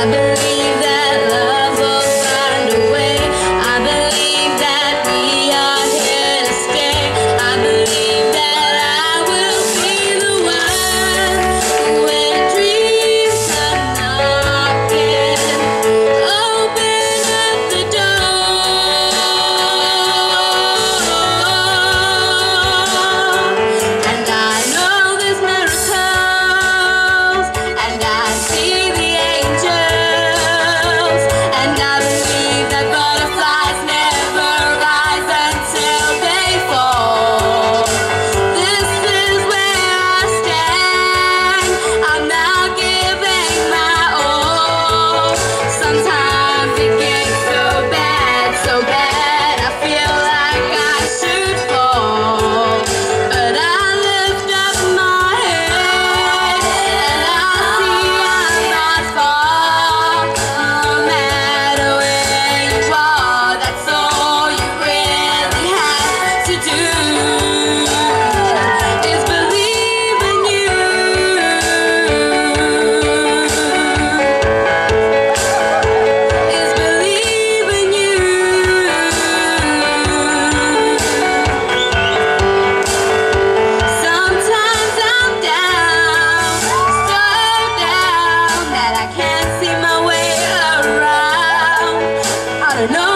Father No.